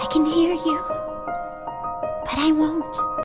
I can hear you. But I won't.